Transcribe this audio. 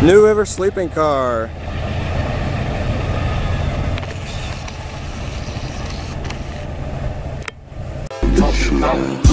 New River sleeping car. Touchdown.